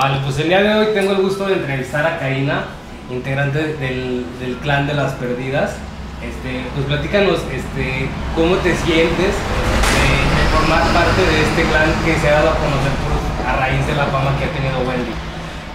Vale, pues el día de hoy tengo el gusto de entrevistar a Karina, integrante del, clan de las perdidas. Este, pues platícanos este, cómo te sientes de, de formar parte de este clan que se ha dado a conocer a raíz de la fama que ha tenido Wendy.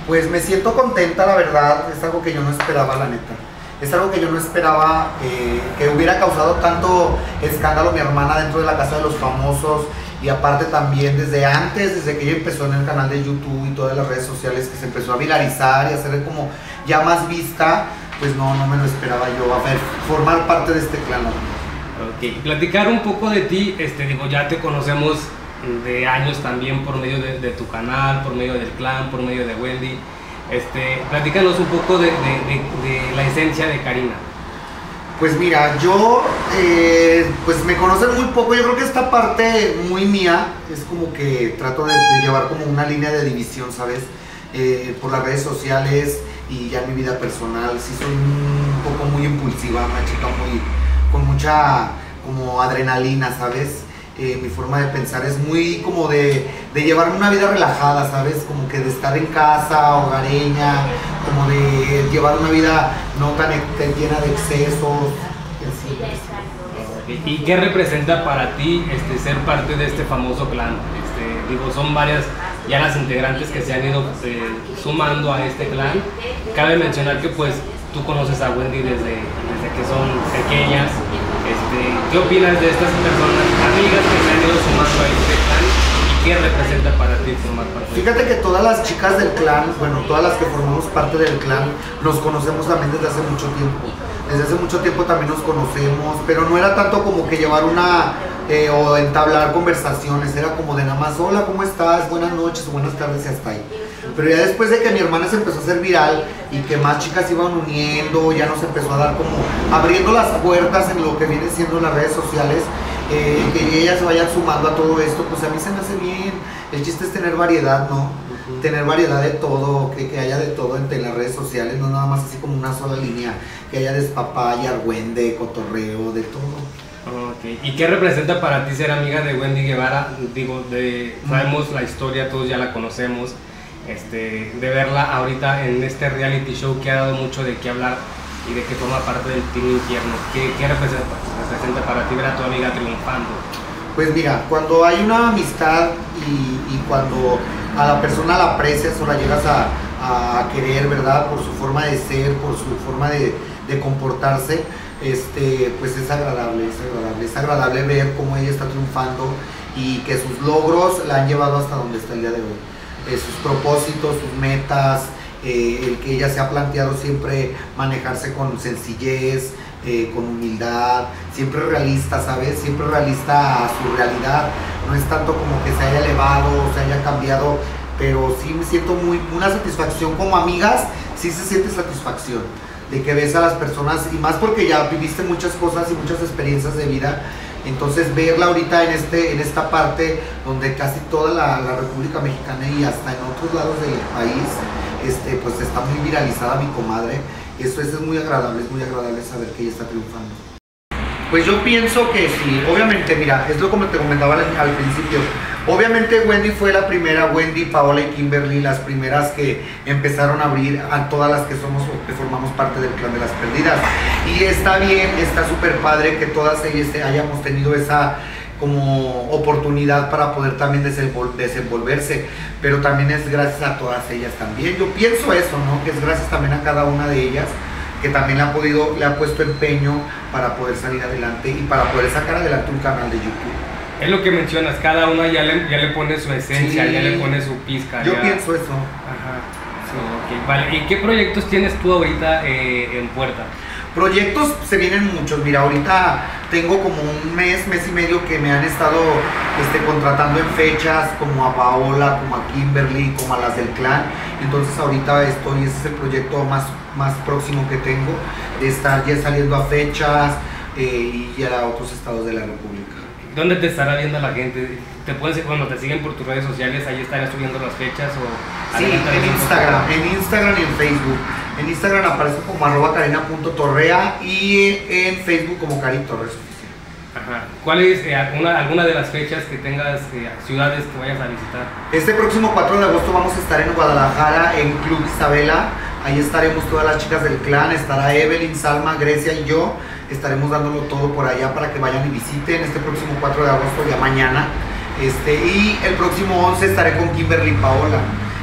Pues me siento contenta, la verdad, es algo que yo no esperaba, la neta. Es algo que yo no esperaba eh, que hubiera causado tanto escándalo mi hermana dentro de la casa de los famosos y aparte también desde antes, desde que ella empezó en el canal de YouTube y todas las redes sociales que se empezó a viralizar y a ser como ya más vista, pues no, no me lo esperaba yo, a ver, formar parte de este clan. Ok, platicar un poco de ti, este, digo, ya te conocemos de años también por medio de, tu canal, por medio del clan, por medio de Wendy. Este, platícanos un poco de- de la esencia de Karina. Pues mira, yo, eh, pues me conocen muy poco, yo creo que esta parte muy mía es como que trato de, llevar como una línea de división, ¿sabes? Eh, por las redes sociales y ya mi vida personal, sí soy un poco muy impulsiva, una chica muy, con mucha como adrenalina, ¿sabes? Eh, mi forma de pensar es muy como de, de llevar una vida relajada, ¿sabes? Como que de estar en casa, hogareña, como de llevar una vida no tan llena de excesos. ¿Y qué representa para ti este, ser parte de este famoso clan? Este, digo, son varias ya las integrantes que se han ido eh, sumando a este clan. Cabe mencionar que pues tú conoces a Wendy desde, desde que son pequeñas. Este, ¿Qué opinas de estas personas, amigas que se han ido sumando a este clan? ¿Y qué representa para ti Fíjate que todas las chicas del clan, bueno, todas las que formamos parte del clan, nos conocemos también desde hace mucho tiempo. Desde hace mucho tiempo también nos conocemos, pero no era tanto como que llevar una eh, o entablar conversaciones, era como de nada más, hola, ¿cómo estás? Buenas noches, buenas tardes y hasta ahí. Pero ya después de que mi hermana se empezó a hacer viral y que más chicas iban uniendo, ya nos empezó a dar como abriendo las puertas en lo que viene siendo las redes sociales, eh, que ellas se vayan sumando a todo esto, pues a mí se me hace bien. El chiste es tener variedad, ¿no? Tener variedad de todo, que, que haya de todo entre las redes sociales, no nada más así como una sola línea, que haya despapaya, argüende, cotorreo, de todo. Ok, ¿Y qué representa para ti ser amiga de Wendy Guevara? Digo, de, sabemos la historia, todos ya la conocemos. Este, de verla ahorita en este reality show que ha dado mucho de qué hablar y de que forma parte del Team Infierno. ¿Qué, qué representa, representa para ti ver a tu amiga triunfando? Pues mira, cuando hay una amistad y, cuando a la persona la aprecias o la llegas a, querer, ¿verdad? Por su forma de ser, por su forma de, de comportarse, este, pues es agradable, es agradable. Es agradable ver cómo ella está triunfando y que sus logros la han llevado hasta donde está el día de hoy. Eh, sus propósitos, sus metas, eh, el que ella se ha planteado siempre manejarse con sencillez, eh, con humildad, siempre realista, ¿sabes? Siempre realista a su realidad. No es tanto como que se haya elevado, se haya cambiado, pero sí me siento muy, una satisfacción como amigas, sí se siente satisfacción de que ves a las personas, y más porque ya viviste muchas cosas y muchas experiencias de vida, entonces verla ahorita en, este, en esta parte donde casi toda la, la República Mexicana y hasta en otros lados del país, este, pues está muy viralizada mi comadre, eso, eso es muy agradable, es muy agradable saber que ella está triunfando. Pues yo pienso que sí, obviamente, mira, es lo como te comentaba al, principio. Obviamente Wendy fue la primera, Wendy, Paola y Kimberly, las primeras que empezaron a abrir a todas las que somos que formamos parte del clan de las perdidas. Y está bien, está súper padre que todas ellas hayamos tenido esa como oportunidad para poder también desenvol- desenvolverse, pero también es gracias a todas ellas también. Yo pienso eso, ¿no? Que es gracias también a cada una de ellas que también le ha podido, le ha puesto empeño para poder salir adelante y para poder sacar adelante un canal de YouTube. Es lo que mencionas, cada una ya le, ya le pone su esencia, Sí. ya le pone su pizca. Yo ya- pienso eso. Ajá. Sí, ok, vale. ¿Y qué proyectos tienes tú ahorita eh, en puerta? Proyectos se vienen muchos. Mira, ahorita tengo como un mes, mes y medio que me han estado este, contratando en fechas como a Paola, como a Kimberly, como a las del clan. Entonces ahorita estoy, ese es el proyecto más, más próximo que tengo, de estar ya saliendo a fechas eh, y ya a otros estados de la República. ¿Dónde te estará viendo la gente? ¿Te pueden, cuando te siguen por tus redes sociales, ahí estarás subiendo las fechas o Sí, en? Instagram, en Instagram y en Facebook. En Instagram aparece como arroba carina.torrea y en Facebook como Cari Torres. Ajá. ¿Cuál es eh, alguna, alguna de las fechas que tengas, eh, ciudades que vayas a visitar? Este próximo 4 de agosto vamos a estar en Guadalajara, en Club Isabela. Ahí estaremos todas las chicas del clan. Estará Evelyn, Salma, Grecia y yo. Estaremos dándolo todo por allá para que vayan y visiten este próximo 4 de agosto, ya mañana. Este, y el próximo 11 estaré con Kimberly Paola.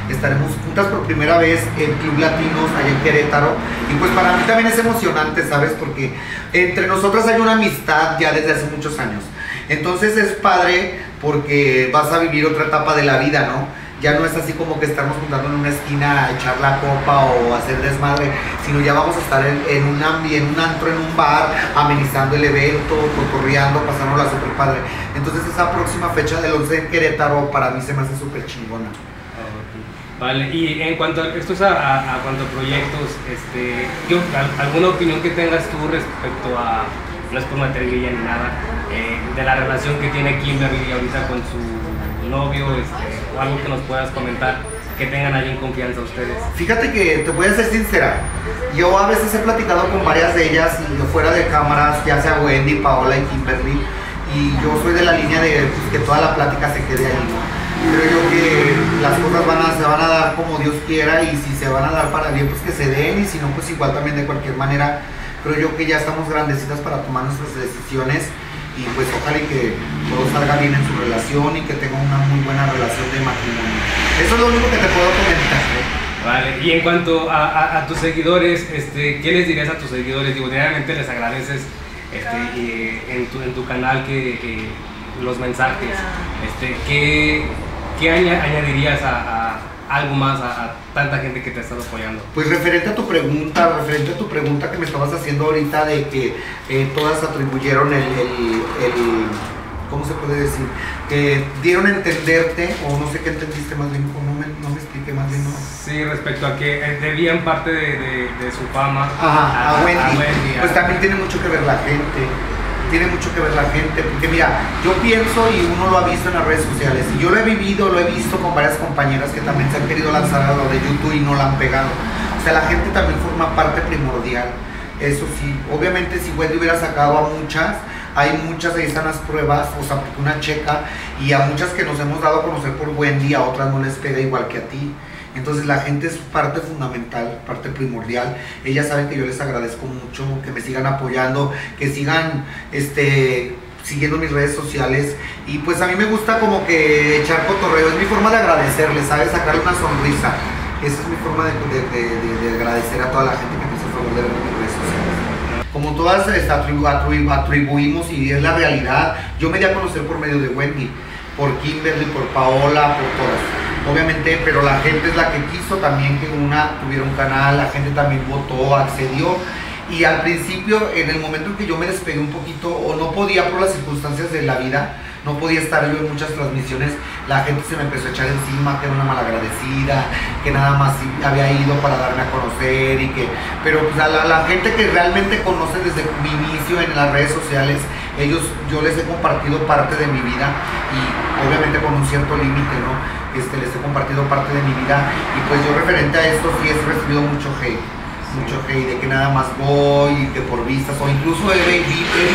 Estaremos juntas por primera vez en Club Latinos allá en Querétaro. Y pues para mí también es emocionante, ¿sabes? Porque entre nosotras hay una amistad ya desde hace muchos años. Entonces es padre porque vas a vivir otra etapa de la vida, ¿no? Ya no es así como que estamos juntando en una esquina a echar la copa o hacer desmadre, sino ya vamos a estar en, un ambiente, en un antro, en un bar, amenizando el evento, cotorreando, pasándola súper padre. Entonces esa próxima fecha del 11 en Querétaro para mí se me hace súper chingona. Vale, y en cuanto a, esto es a, cuanto a proyectos, este, ¿alguna opinión que tengas tú respecto a, no es por materia ni nada, eh, de la relación que tiene Kimberly ahorita con su novio, este, o algo que nos puedas comentar, que tengan ahí en confianza ustedes? Fíjate que te voy a ser sincera, yo a veces he platicado con varias de ellas y fuera de cámaras, ya sea Wendy, Paola y Kimberly, y yo soy de la línea de pues, que toda la plática se quede ahí, Creo yo que las cosas van a, se van a dar como Dios quiera y si se van a dar para bien, pues que se den y si no, pues igual también de cualquier manera. Creo yo que ya estamos grandecitas para tomar nuestras decisiones y pues ojalá que todo salga bien en su relación y que tenga una muy buena relación de matrimonio. Eso es lo único que te puedo comentar. Vale, y en cuanto a, tus seguidores, este, ¿qué les dirías a tus seguidores? Digo, diariamente les agradeces este, en, tu, en tu canal que, los mensajes. Este, ¿qué, ¿Qué añadirías a algo más a, tanta gente que te ha estado apoyando? Pues referente a tu pregunta, referente a tu pregunta que me estabas haciendo ahorita de que eh, todas atribuyeron el, ¿cómo se puede decir? Que dieron a entenderte, o no sé qué entendiste más bien, no me, no me expliqué más bien. ¿no? Sí, respecto a que eh, debían parte de, su fama a, a, Wendy. Pues también tiene mucho que ver la gente tiene mucho que ver la gente, porque mira, yo pienso y uno lo ha visto en las redes sociales, y yo lo he vivido, lo he visto con varias compañeras que también se han querido lanzar a lo de YouTube y no la han pegado. O sea, la gente también forma parte primordial. Eso sí, obviamente si Wendy hubiera sacado a muchas, hay muchas, ahí están las pruebas, o sea, una checa, y a muchas que nos hemos dado a conocer por Wendy, a otras no les pega igual que a ti. Entonces la gente es parte fundamental, parte primordial. Ellas saben que yo les agradezco mucho, que me sigan apoyando, que sigan este, siguiendo mis redes sociales. Y pues a mí me gusta como que echar cotorreo, es mi forma de agradecerles, ¿sabes? Sacarle una sonrisa. Esa es mi forma de, agradecer a toda la gente que me hizo el favor de ver mis redes sociales. Como todas este, atribuimos y es la realidad, yo me di a conocer por medio de Wendy, por Kimberly, por Paola, por todas obviamente, pero la gente es la que quiso también que una tuviera un canal, la gente también votó, accedió. Y al principio, en el momento en que yo me despegué un poquito, o no podía por las circunstancias de la vida, no podía estar yo en muchas transmisiones, la gente se me empezó a echar encima, que era una malagradecida, que nada más había ido para darme a conocer y que, pero pues a la, la, gente que realmente conoce desde mi inicio en las redes sociales, ellos, yo les he compartido parte de mi vida y obviamente con un cierto límite, ¿no? Este, les he compartido parte de mi vida y pues yo referente a esto sí he recibido mucho hate, mucho hate de que nada más voy y que por vistas o incluso he,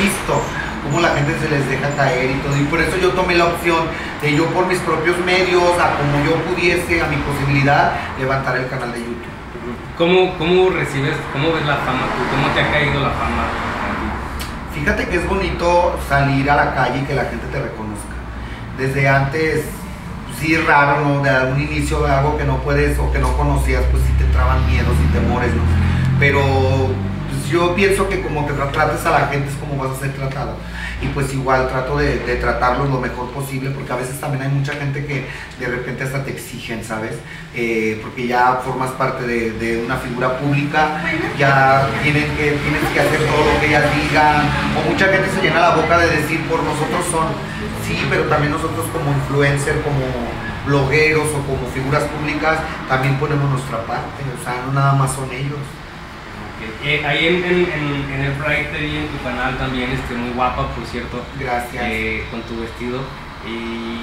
visto cómo la gente se les deja caer y todo y por eso yo tomé la opción de yo por mis propios medios, a como yo pudiese, a mi posibilidad, levantar el canal de YouTube. ¿Cómo, cómo recibes, cómo ves la fama tú? ¿Cómo te ha caído la fama? Fíjate que es bonito salir a la calle y que la gente te reconozca. Desde antes sí raro, ¿no? De algún inicio de algo que no puedes o que no conocías, pues sí te traban miedos y temores, ¿no? Pero yo pienso que como te trates a la gente es como vas a ser tratado. Y pues igual trato de, tratarlos lo mejor posible, porque a veces también hay mucha gente que de repente hasta te exigen, ¿sabes? Eh, porque ya formas parte de, una figura pública, ya tienen que, tienes que hacer todo lo que ellas digan, o mucha gente se llena la boca de decir por nosotros son sí, pero también nosotros como influencer, como blogueros o como figuras públicas, también ponemos nuestra parte, o sea, no nada más son ellos. Eh, ahí en, en, el Bright TV, en tu canal también, este, muy guapa, por cierto. Gracias. Eh, con tu vestido. Y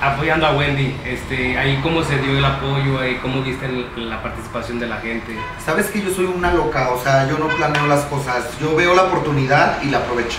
apoyando a Wendy, este, ahí cómo se dio el apoyo, ahí cómo viste la participación de la gente. Sabes que yo soy una loca, o sea, yo no planeo las cosas, yo veo la oportunidad y la aprovecho.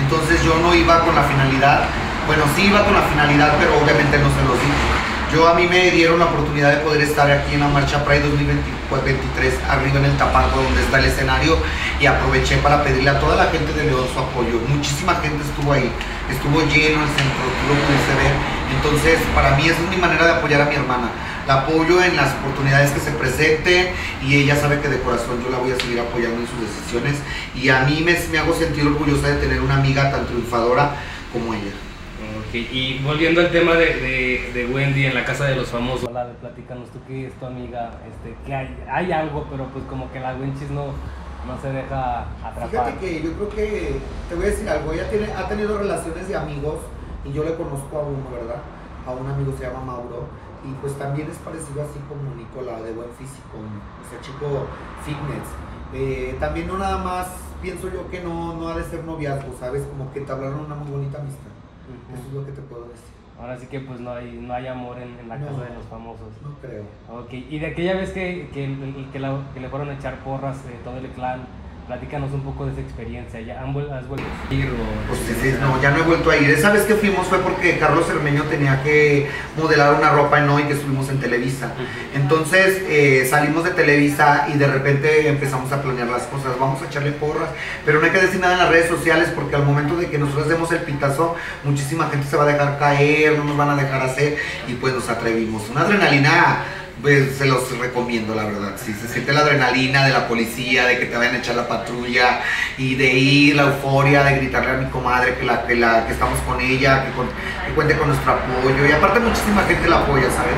Entonces yo no iba con la finalidad, bueno, sí iba con la finalidad, pero obviamente no se los dije. Yo a mí me dieron la oportunidad de poder estar aquí en la Marcha Pride 2023, arriba en el Tapanco, donde está el escenario, y aproveché para pedirle a toda la gente de León su apoyo. Muchísima gente estuvo ahí, estuvo lleno el centro, tú lo pudiste ver. Entonces, para mí esa es mi manera de apoyar a mi hermana. La apoyo en las oportunidades que se presenten y ella sabe que de corazón yo la voy a seguir apoyando en sus decisiones. Y a mí me, me hago sentir orgullosa de tener una amiga tan triunfadora como ella. Y volviendo al tema de, Wendy en la casa de los famosos, hola, platícanos tú que es tu amiga, este, que hay, hay algo, pero pues como que la Winchis no, no se deja atrapar. Fíjate que yo creo que, te voy a decir algo, ella tiene, ha tenido relaciones de amigos y yo le conozco a uno, ¿verdad? A un amigo se llama Mauro y pues también es parecido así como Nicola, de buen físico, o sea, chico fitness. Eh, también no nada más pienso yo que no, no ha de ser noviazgo, ¿sabes? Como que te hablaron una muy bonita amistad. Eso es lo que te puedo decir. Ahora sí que pues no hay, no hay amor en, la casa de los famosos. No creo. Ok, y de aquella vez que, que, que, le fueron a echar porras de todo el clan, Platícanos un poco de esa experiencia. ¿Ya has vuelto a ir? pues sí, no, ya no he vuelto a ir. Esa vez que fuimos fue porque Carlos Hermeño tenía que modelar una ropa en hoy que estuvimos en Televisa. Entonces eh, salimos de Televisa y de repente empezamos a planear las cosas. Vamos a echarle porras, pero no hay que decir nada en las redes sociales porque al momento de que nosotros demos el pitazo, muchísima gente se va a dejar caer, no nos van a dejar hacer y pues nos atrevimos. Una adrenalina pues se los recomiendo, la verdad. Si se siente la adrenalina de la policía, de que te vayan a echar la patrulla y de ir, la euforia de gritarle a mi comadre que, la, que, la, que estamos con ella, que, cuente con nuestro apoyo. Y aparte, muchísima gente la apoya, ¿sabes?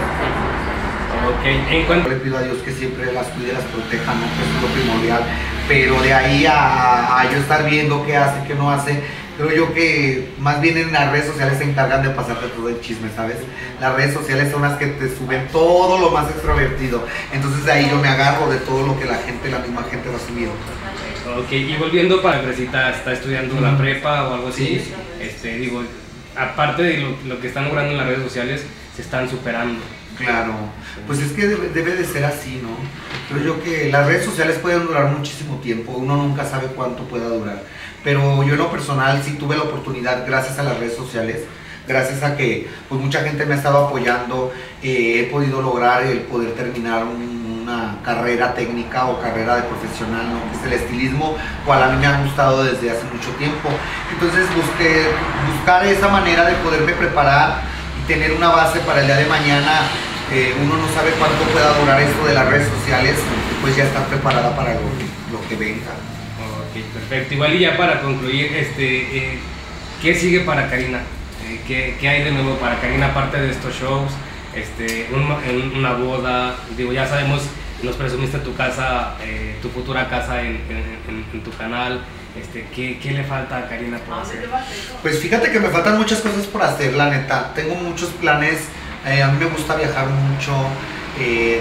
Ok, en cuanto... Le pido a Dios que siempre las cuide, las proteja, ¿no? Que es lo primordial. Pero de ahí a, a yo estar viendo qué hace, qué no hace creo yo que más bien en las redes sociales se encargan de pasarte todo el chisme, ¿sabes? Las redes sociales son las que te suben todo lo más extrovertido. Entonces de ahí yo me agarro de todo lo que la gente, la misma gente va subiendo. Ok, y volviendo para Fresita, está estudiando la prepa o algo así. Este, digo, aparte de lo, lo, que están logrando en las redes sociales, se están superando. Claro, pues es que debe, debe, de ser así, ¿no? Creo yo que las redes sociales pueden durar muchísimo tiempo, uno nunca sabe cuánto pueda durar pero yo en lo personal sí tuve la oportunidad, gracias a las redes sociales, gracias a que pues, mucha gente me ha estado apoyando, eh, he podido lograr el poder terminar una carrera técnica o carrera de profesional, ¿no? que es el estilismo, cual a mí me ha gustado desde hace mucho tiempo. Entonces buscar esa manera de poderme preparar y tener una base para el día de mañana. Eh, uno no sabe cuánto pueda durar esto de las redes sociales, pues ya estar preparada para lo que venga perfecto. Igual y ya para concluir, este, eh, ¿qué sigue para Karina? Eh, ¿qué, ¿qué, hay de nuevo para Karina aparte de estos shows? Este, una boda, digo, ya sabemos, nos presumiste tu casa, eh, tu futura casa en, en, tu canal. Este, ¿qué, ¿qué, le falta a Karina por hacer? Pues fíjate que me faltan muchas cosas por hacer, la neta. Tengo muchos planes, a mí me gusta viajar mucho,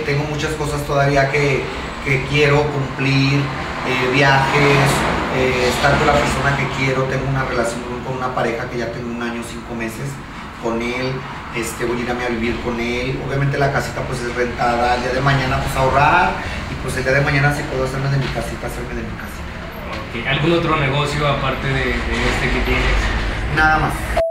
tengo muchas cosas todavía que, que quiero cumplir. Eh, viajes, eh, estar con la persona que quiero, tengo una relación con una pareja que ya tengo un año, cinco meses con él, este, voy a irme a vivir con él, obviamente la casita pues es rentada, el día de mañana pues ahorrar y pues el día de mañana si puedo hacerme de mi casita, hacerme de mi casita. ¿Algún otro negocio aparte de, de este que tienes? Nada más.